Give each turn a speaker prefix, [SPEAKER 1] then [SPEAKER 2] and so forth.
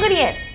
[SPEAKER 1] hungry है